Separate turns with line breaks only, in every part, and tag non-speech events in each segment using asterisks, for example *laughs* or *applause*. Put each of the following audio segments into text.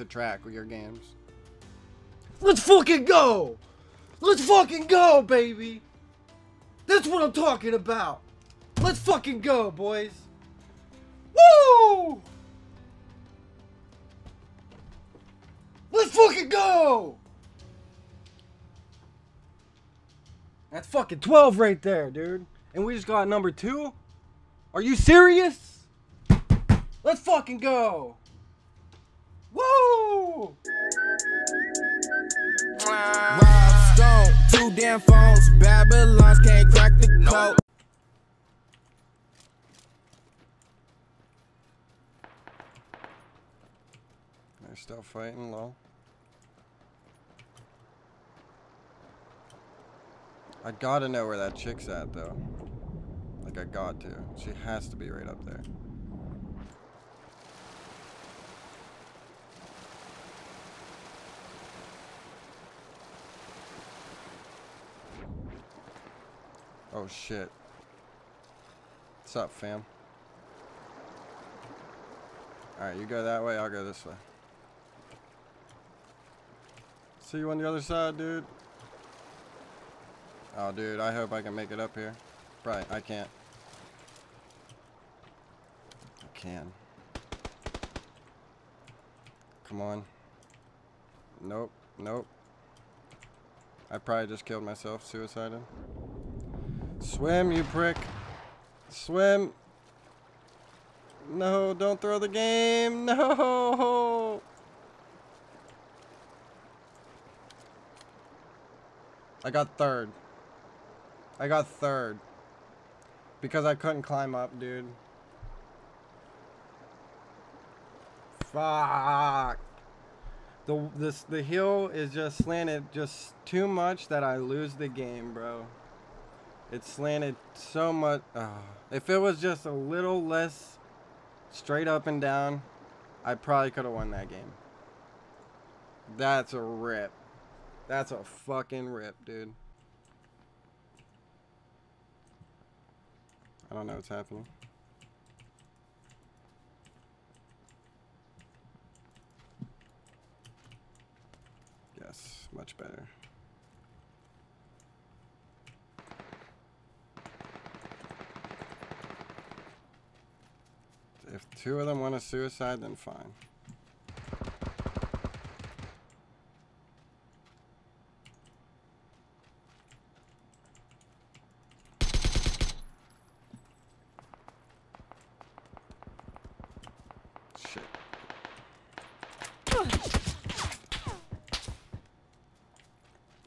to track with your games.
Let's fucking go! Let's fucking go, baby! That's what I'm talking about! Let's fucking go, boys! Woo! Let's fucking go! That's fucking 12 right there, dude. And we just got number two? Are you serious? Let's fucking go! Woo!
Rob Stone, two damn phones. Babylons can't crack the code.
They're still fighting low. I gotta know where that chick's at though. Like I got to. She has to be right up there. Oh shit. What's up, fam? Alright, you go that way, I'll go this way. See you on the other side, dude. Oh, dude, I hope I can make it up here. Right, I can't. I can. Come on. Nope, nope. I probably just killed myself, suicided. Swim, you prick. Swim. No, don't throw the game. *laughs* No. I got third. I got third. Because I couldn't climb up, dude. Fuck. The this the hill is just slanted just too much that I lose the game, bro. It's slanted so much. ah. if it was just a little less straight up and down, I probably could have won that game. That's a rip. That's a fucking rip, dude. I don't know what's happening. Yes, much better. If two of them want a suicide, then fine.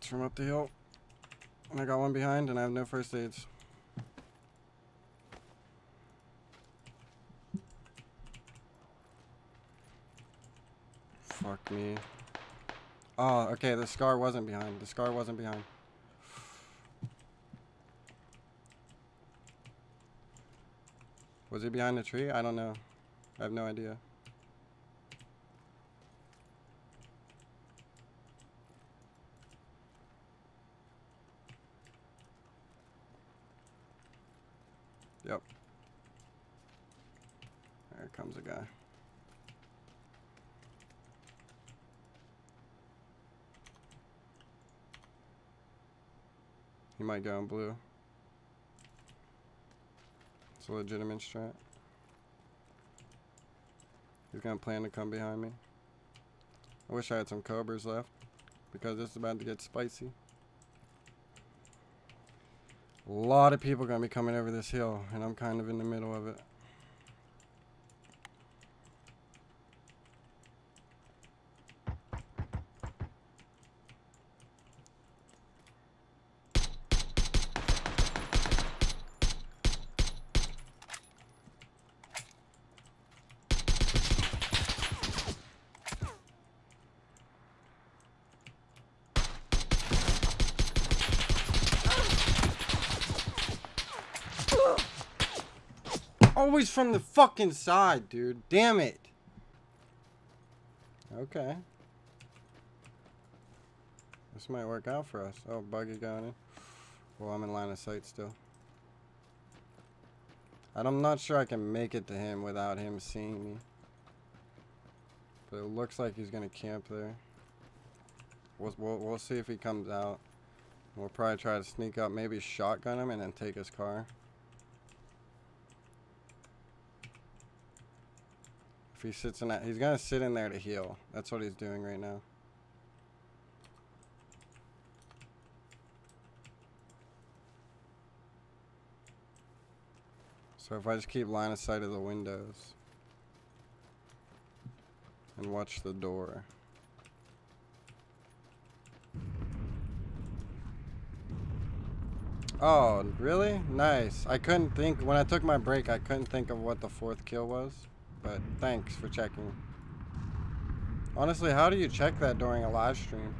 From up the hill. And I got one behind and I have no first aids. Fuck me. Oh, okay, the scar wasn't behind. The scar wasn't behind. Was he behind the tree? I don't know. I have no idea. Yep. There comes a guy. He might go in blue. It's a legitimate strat. He's gonna plan to come behind me. I wish I had some cobras left because this is about to get spicy. A lot of people gonna be coming over this hill, and I'm kind of in the middle of it. Always from the fucking side, dude. Damn it. Okay. This might work out for us. Oh, buggy going in. Well, I'm in line of sight still. And I'm not sure I can make it to him without him seeing me. But it looks like he's gonna camp there. We'll, we'll, we'll see if he comes out. We'll probably try to sneak up, maybe shotgun him and then take his car. If he sits in that, he's gonna sit in there to heal. That's what he's doing right now. So if I just keep line of sight of the windows and watch the door. Oh, really? Nice. I couldn't think, when I took my break, I couldn't think of what the fourth kill was. But thanks for checking. Honestly, how do you check that during a live stream?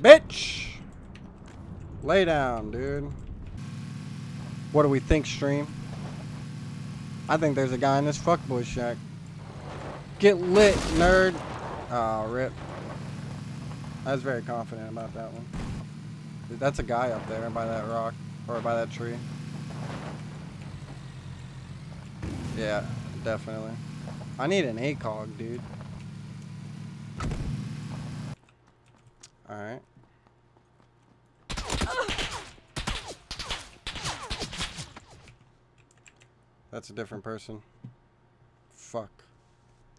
Bitch! Lay down, dude. What do we think, stream? I think there's a guy in this fuckboy shack. Get lit, nerd. Oh, rip. I was very confident about that one. That's a guy up there by that rock. Or by that tree. Yeah, definitely. I need an ACOG, dude. Alright. That's a different person. Fuck.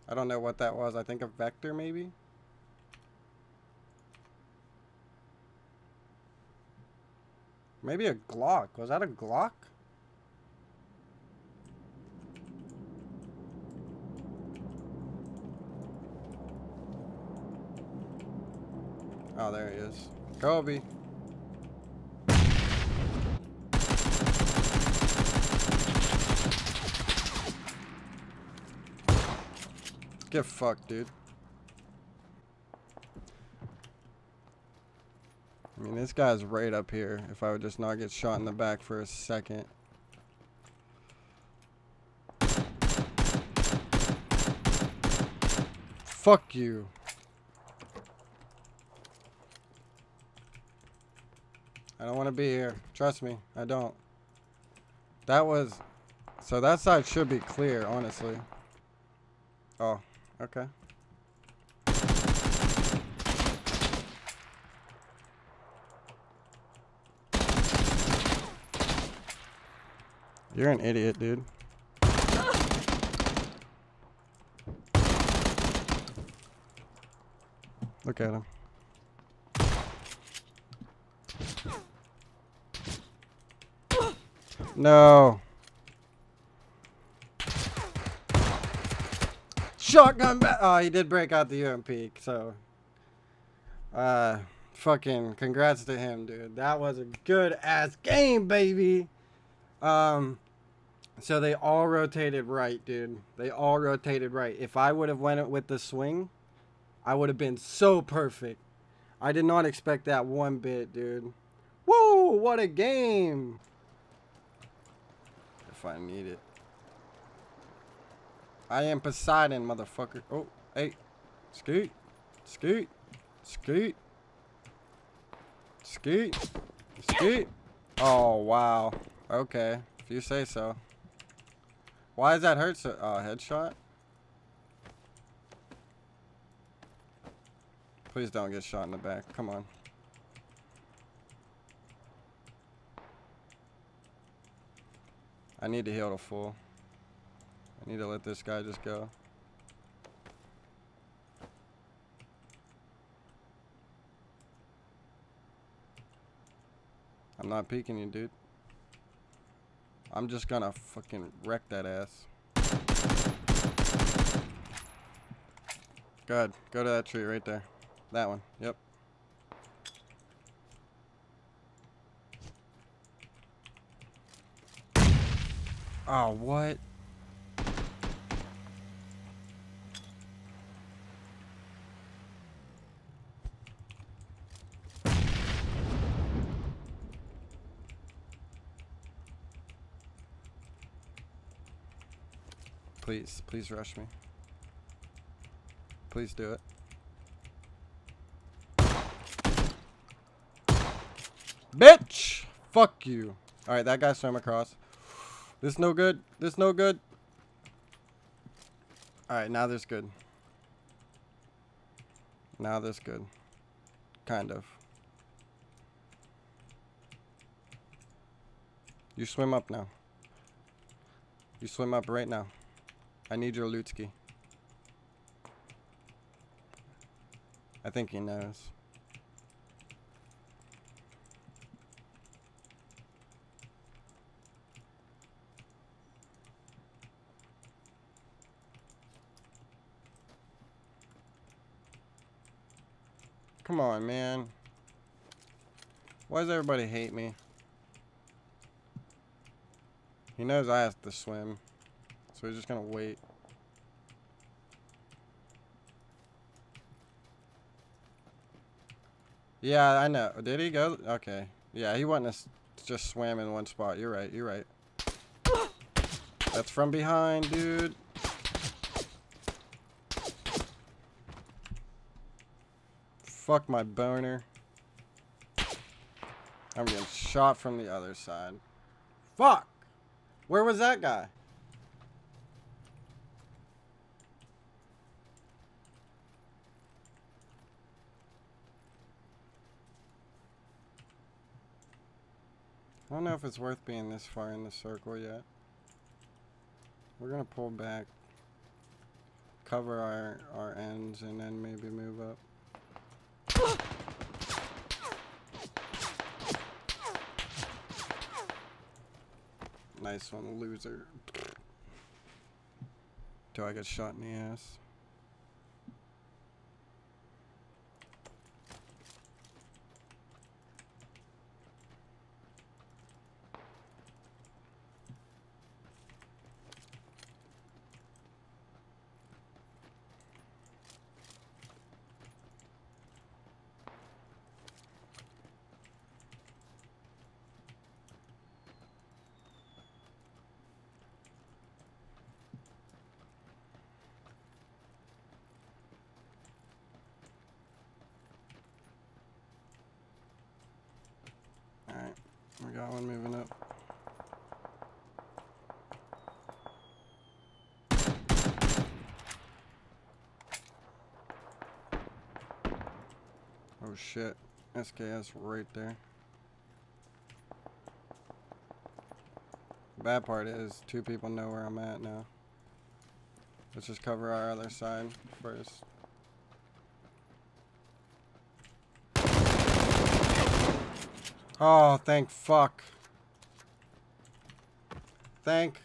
I don't know what that was. I think a vector, maybe? Maybe a Glock. Was that a Glock? Oh, there he is. Kobe. Get fucked, dude. Mean, this guy's right up here. If I would just not get shot in the back for a second. Fuck you. I don't want to be here. Trust me, I don't. That was... So that side should be clear, honestly. Oh, okay. You're an idiot, dude. Look at him. No. Shotgun back. Oh, he did break out the UMP, so. Uh, fucking congrats to him, dude. That was a good ass game, baby. Um, so they all rotated right, dude. They all rotated right. If I would have went it with the swing, I would have been so perfect. I did not expect that one bit, dude. Whoa, what a game. If I need it. I am Poseidon, motherfucker. Oh, hey. Scoot. Scoot. Scoot. Scoot. Scoot. Oh, wow. Okay. If you say so. Why does that hurt so? Uh, headshot? Please don't get shot in the back. Come on. I need to heal to full. I need to let this guy just go. I'm not peeking you, dude. I'm just gonna fucking wreck that ass. Good. Go to that tree right there. That one. Yep. Oh, what? Please, please rush me. Please do it. Bitch! Fuck you. Alright, that guy swam across. This no good. This no good. Alright, now this good. Now this good. Kind of. You swim up now. You swim up right now. I need your loot ski. I think he knows. Come on, man. Why does everybody hate me? He knows I have to swim. So he's just gonna wait. Yeah, I know. Did he go? Okay. Yeah, he have just swam in one spot. You're right. You're right. That's from behind, dude. Fuck my boner. I'm getting shot from the other side. Fuck! Where was that guy? I don't know if it's worth being this far in the circle yet. We're gonna pull back, cover our, our ends, and then maybe move up. Nice one, loser. Do I get shot in the ass? Alright, we got one moving up. Oh shit, SKS right there. Bad part is, two people know where I'm at now. Let's just cover our other side first. Oh, thank fuck. Thank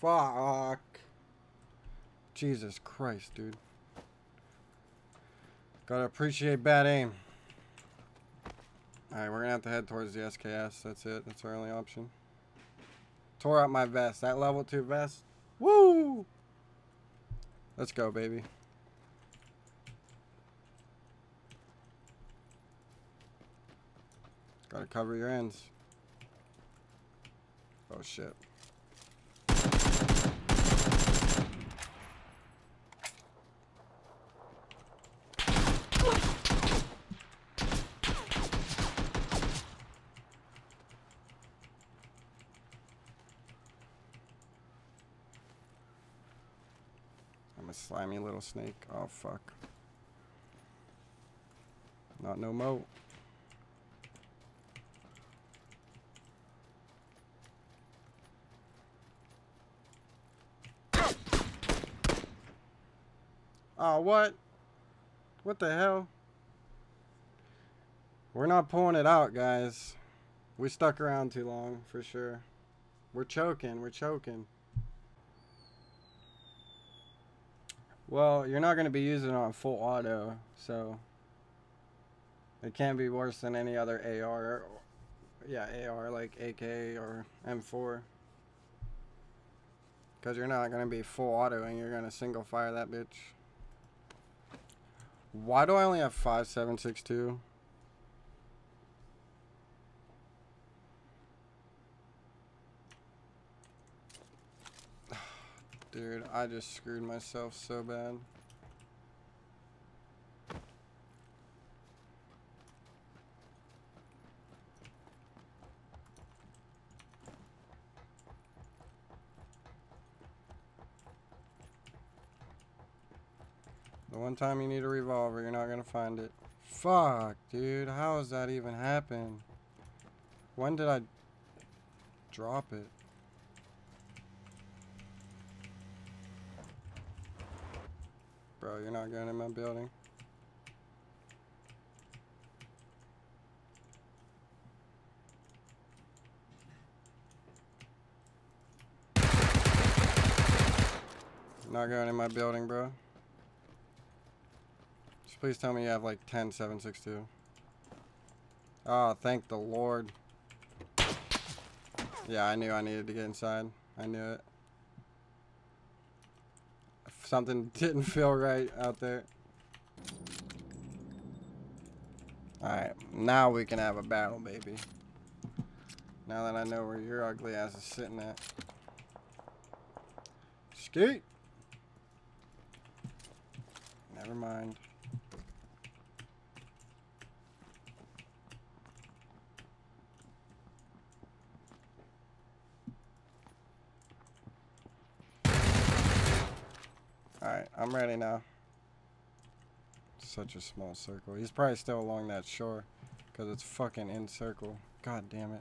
fuck. Jesus Christ, dude. Gotta appreciate bad aim. Alright, we're gonna have to head towards the SKS. That's it. That's our only option. Tore out my vest. That level 2 vest. Woo! Let's go, baby. Gotta cover your ends. Oh shit. I'm a slimy little snake. Oh fuck. Not no mo. Oh, what? What the hell? We're not pulling it out, guys. We stuck around too long, for sure. We're choking. We're choking. Well, you're not going to be using it on full auto, so... It can't be worse than any other AR. Yeah, AR like AK or M4. Because you're not going to be full auto and you're going to single fire that bitch. Why do I only have 5762? *sighs* Dude, I just screwed myself so bad. The one time you need a revolver, you're not gonna find it. Fuck, dude. How does that even happen? When did I drop it? Bro, you're not going in my building. Not going in my building, bro. Please tell me you have like 10 762. Oh, ah, thank the Lord. Yeah, I knew I needed to get inside. I knew it. Something *laughs* didn't feel right out there. Alright, now we can have a battle, baby. Now that I know where your ugly ass is sitting at. Skate! Never mind. Alright, I'm ready now. Such a small circle. He's probably still along that shore. Because it's fucking in circle. God damn it.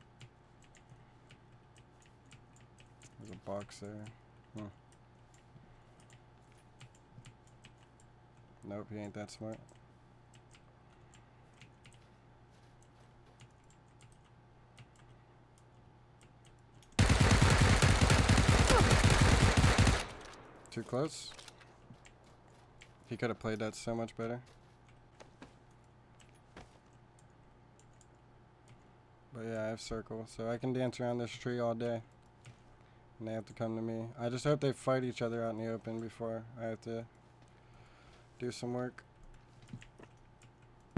There's a box there. Hmm. Nope, he ain't that smart. Too close? He could have played that so much better. But yeah, I have circle, so I can dance around this tree all day. And they have to come to me. I just hope they fight each other out in the open before I have to do some work.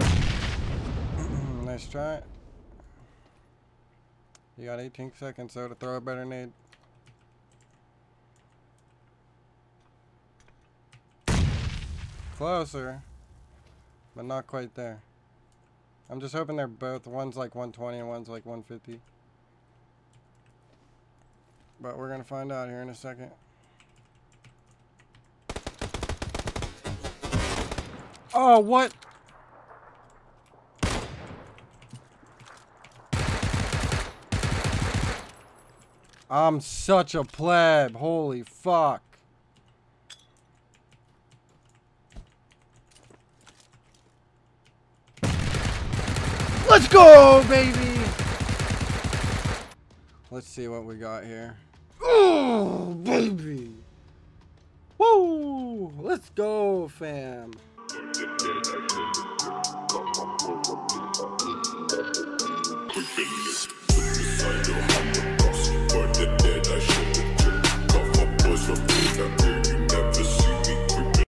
*clears throat* nice try. You got 18 seconds though to throw a better nade. Closer. But not quite there. I'm just hoping they're both, one's like 120 and one's like 150. But we're going to find out here in a second. Oh, what? I'm such a pleb. Holy fuck.
Let's go, baby!
Let's see what we got here.
Oh, baby!
Woo! Let's go, fam.
Quick *laughs*